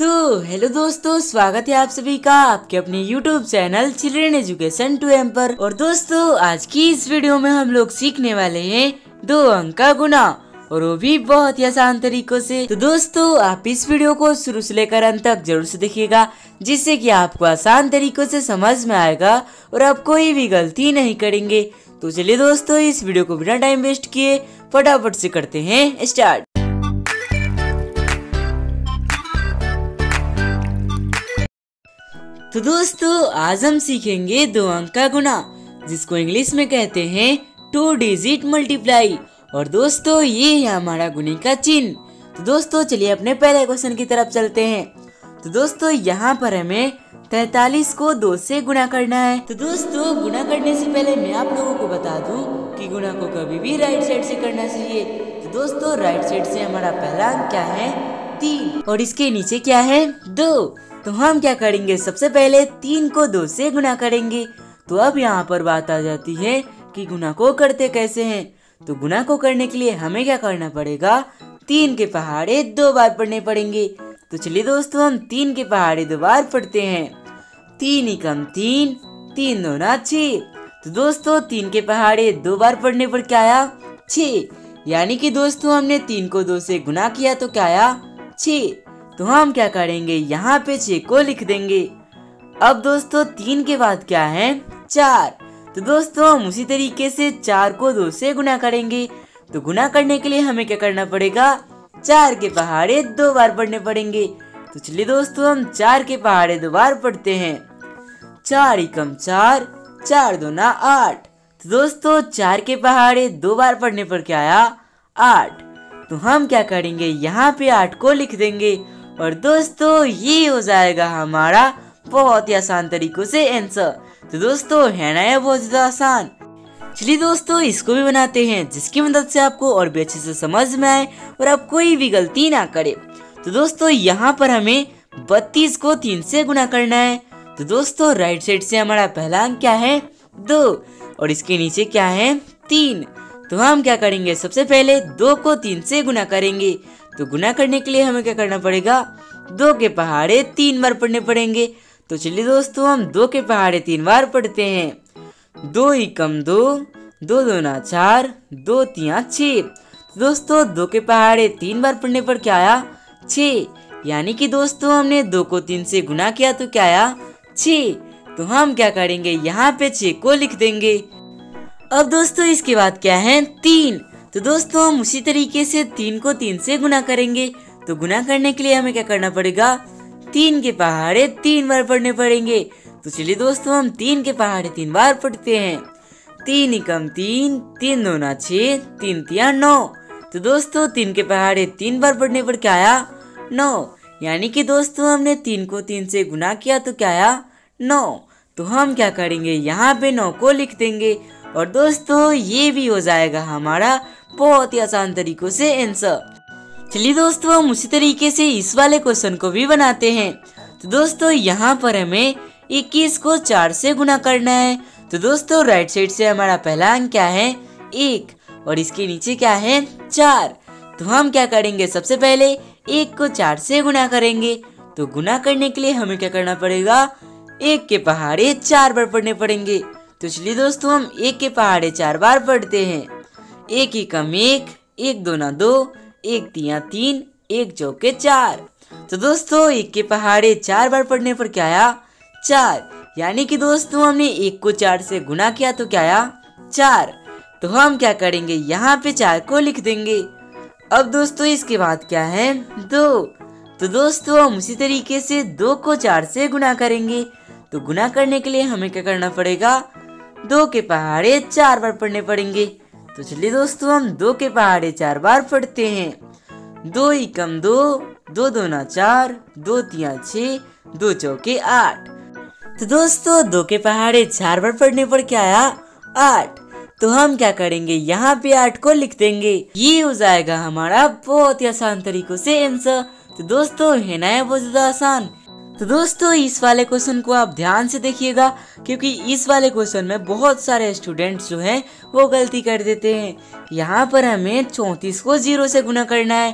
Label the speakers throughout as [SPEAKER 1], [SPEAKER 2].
[SPEAKER 1] तो हेलो दोस्तों, स्वागत है आप सभी का आपके अपने YouTube channel children education to M पर। और दोस्तों, आज की इस वीडियो में हम लोग सीखने वाले हैं दो अंक का गुना और वो भी बहुत ही आसान तरीकों से। तो दोस्तों, आप इस वीडियो को शुरू से लेकर अंत तक ज़रूर से देखिएगा, जिससे कि आपको आसान तरीकों से समझ में आएगा और आप कोई भी गलती नहीं करेंगे। तो चलिए दोस्तों, इस वीडियो को बिना टाइम वेस्ट किए फटाफट से करते हैं स्टार्ट तो दोस्तों, आज हम सीखेंगे दो अंक का गुना जिसको इंग्लिश में कहते हैं टू डिजिट मल्टीप्लाई और दोस्तों, ये है हमारा गुने का चिन्ह। तो दोस्तों, चलिए अपने पहले क्वेश्चन की तरफ़ चलते हैं। तो दोस्तों, यहाँ पर हमें तैतालीस को दो से गुना करना है। तो दोस्तों गुना करने से पहले मैं आप लोगों को बता दूँ कि गुना को कभी भी राइट साइड से करना चाहिए। तो दोस्तों राइट साइड से हमारा पहला अंक क्या है? तीन। और इसके नीचे क्या है? दो। तो हम क्या करेंगे? सबसे पहले तीन को दो से गुना करेंगे। तो अब यहाँ पर बात आ जाती है कि गुना को करते कैसे हैं। तो गुना को करने के लिए हमें क्या करना पड़ेगा? तीन के पहाड़े दो बार पढ़ने पड़ेंगे। तो चलिए दोस्तों, हम तीन के पहाड़े दो बार पढ़ते हैं। तीन ही कम तीन तीन दो ना छ तो दोस्तों, तीन के पहाड़े दो बार पढ़ने पर क्या आया? छ यानी कि दोस्तों, हमने तीन को दो से गुना किया तो क्या आया? छ तो हम क्या करेंगे? यहाँ पे छह को लिख देंगे। अब दोस्तों, तीन के बाद क्या है? चार। तो दोस्तों, हम उसी तरीके से चार को दो से गुना करेंगे। तो गुना करने के लिए हमें क्या करना पड़ेगा? चार के पहाड़े दो बार पढ़ने पड़ेंगे। तो चलिए दोस्तों, हम चार के पहाड़े दो बार पढ़ते हैं। चार एकम चार चार दो ना आठ। तो दोस्तों, चार के पहाड़े दो बार पढ़ने पर क्या आया? आठ। तो हम क्या करेंगे? यहाँ पे आठ को लिख देंगे। और दोस्तों, ये हो जाएगा हमारा बहुत ही आसान तरीकों से आंसर तो दोस्तों, है ना ये बहुत ज़्यादा आसान? चलिए दोस्तों, इसको भी बनाते हैं, जिसकी मदद से आपको और भी अच्छे से समझ में आए और आप कोई भी गलती ना करे। तो दोस्तों, यहाँ पर हमें बत्तीस को तीन से गुना करना है। तो दोस्तों राइट साइड से हमारा पहला अंक क्या है? दो। और इसके नीचे क्या है? तीन। तो हम क्या करेंगे? सबसे पहले दो को तीन से गुना करेंगे। तो गुना करने के लिए हमें क्या करना पड़ेगा? दो के पहाड़े तीन बार पढ़ने पड़ेंगे। तो चलिए दोस्तों, हम दो के पहाड़े तीन बार पढ़ते हैं। दो ही कम दो दो दो ना चार, दो तिया छ दोस्तों, दो के पहाड़े तीन बार पढ़ने पर क्या आया? छ यानी कि दोस्तों, हमने दो को तीन से गुना किया तो क्या आया? छ तो हम क्या करेंगे? यहाँ पे छ को लिख देंगे। अब दोस्तों, इसके बाद क्या है? तीन। तो दोस्तों, हम उसी तरीके से तीन को तीन से गुना करेंगे। तो गुना करने के लिए हमें क्या करना पड़ेगा? तीन के पहाड़े तीन बार पढ़ने पड़ेंगे। तो चलिए दोस्तों, हम तीन के पहाड़े तीन बार पढ़ते हैं। तीन ही कम तीन तीन दो ना छ, तीन तिया नौ। तो दोस्तों, तीन के पहाड़े तीन बार पढ़ने पर क्या आया? नौ। यानी कि दोस्तों, हमने तीन को तीन से गुना किया तो क्या आया? नौ। तो हम क्या करेंगे? यहाँ पे नौ को लिख देंगे। और दोस्तों, ये भी हो जाएगा हमारा बहुत ही आसान तरीकों से आंसर चलिए दोस्तों, हम उसी तरीके से इस वाले क्वेश्चन को भी बनाते हैं। तो दोस्तों, यहाँ पर हमें 21 को चार से गुना करना है। तो दोस्तों राइट साइड से हमारा पहला अंक क्या है? एक। और इसके नीचे क्या है? चार। तो हम क्या करेंगे? सबसे पहले एक को चार से गुना करेंगे। तो गुना करने के लिए हमें क्या करना पड़ेगा? एक के पहाड़े चार बार पढ़ने पड़ेंगे। तो चलिए दोस्तों, हम एक के पहाड़े चार बार पढ़ते हैं। एक ही कम एक एक दो ना दो, एक तिया तीन, एक चौके चार। तो दोस्तों, एक के पहाड़े चार बार पढ़ने पर क्या आया? चार। यानी कि दोस्तों, हमने एक को चार से गुना किया तो क्या आया? चार। तो हम क्या करेंगे? यहाँ पे चार को लिख देंगे। अब दोस्तों, इसके बाद क्या है? दो। तो दोस्तों, हम उसी तरीके से दो को चार से गुना करेंगे। तो गुना करने के लिए हमें क्या करना पड़ेगा? दो के पहाड़े चार बार पढ़ने पड़ेंगे। तो चलिए दोस्तों, हम दो के पहाड़े चार बार पढ़ते हैं। दो ही कम दो दो दो ना चार, दो तिया छ, दो चौके आठ। तो दोस्तों, दो के पहाड़े चार बार पढ़ने पर क्या आया? आठ। तो हम क्या करेंगे? यहाँ पे आठ को लिख देंगे। ये हो जाएगा हमारा बहुत ही आसान तरीकों से आंसर तो दोस्तों, है ना बहुत ज़्यादा आसान? तो दोस्तों, इस वाले क्वेश्चन को आप ध्यान से देखिएगा, क्योंकि इस वाले क्वेश्चन में बहुत सारे स्टूडेंट्स जो हैं, वो गलती कर देते हैं। यहाँ पर हमें चौंतीस को ज़ीरो से गुना करना है।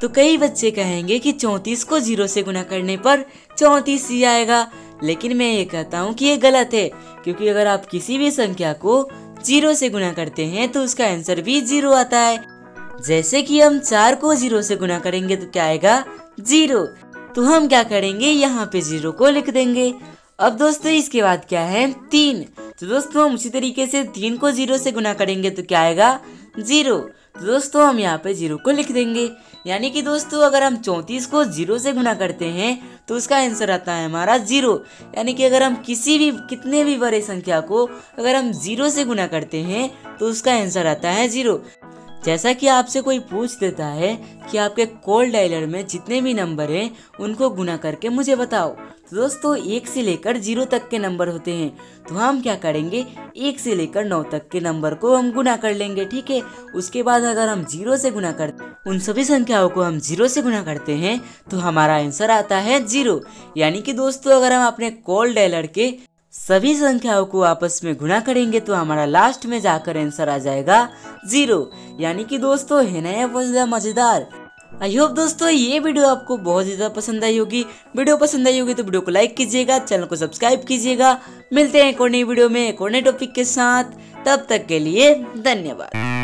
[SPEAKER 1] तो कई बच्चे कहेंगे कि चौंतीस को ज़ीरो से गुना करने पर चौंतीस ही आएगा। लेकिन मैं ये कहता हूँ कि ये गलत है, क्योंकि अगर आप किसी भी संख्या को ज़ीरो से गुना करते हैं तो उसका आंसर भी ज़ीरो आता है। जैसे कि हम चार को ज़ीरो से गुना करेंगे तो क्या आएगा? ज़ीरो तो हम क्या करेंगे? यहाँ पे ज़ीरो को लिख देंगे। अब दोस्तों, इसके बाद क्या है? तीन। तो दोस्तों, हम उसी तरीके से तीन को ज़ीरो से गुना करेंगे तो क्या आएगा? ज़ीरो तो दोस्तों, हम यहाँ पे ज़ीरो को लिख देंगे। यानी कि दोस्तों, अगर हम चौंतीस को ज़ीरो से गुना करते हैं तो उसका आंसर आता है हमारा ज़ीरो यानी कि अगर हम किसी भी, कितने भी बड़े संख्या को अगर हम ज़ीरो से गुना करते हैं तो उसका आंसर आता है ज़ीरो जैसा कि आपसे कोई पूछ देता है कि आपके कॉल डायलर में जितने भी नंबर हैं, उनको गुना करके मुझे बताओ। तो दोस्तों, एक से लेकर ज़ीरो तक के नंबर होते हैं। तो हम क्या करेंगे? एक से लेकर नौ तक के नंबर को हम गुना कर लेंगे, ठीक है? उसके बाद अगर हम ज़ीरो से गुना कर, उन सभी संख्याओं को हम ज़ीरो से गुना करते हैं तो हमारा आंसर आता है ज़ीरो। यानी कि दोस्तों, अगर हम अपने कॉल डायलर के सभी संख्याओं को आपस में गुणा करेंगे तो हमारा लास्ट में जाकर आंसर आ जाएगा ज़ीरो यानी कि दोस्तों, है ना यह मज़ेदार आई होप दोस्तों ये वीडियो आपको बहुत ज़्यादा पसंद आई होगी। वीडियो पसंद आई होगी तो वीडियो को लाइक कीजिएगा चैनल को सब्सक्राइब कीजिएगा। मिलते हैं एक और नई वीडियो में, एक और नए टॉपिक के साथ। तब तक के लिए धन्यवाद।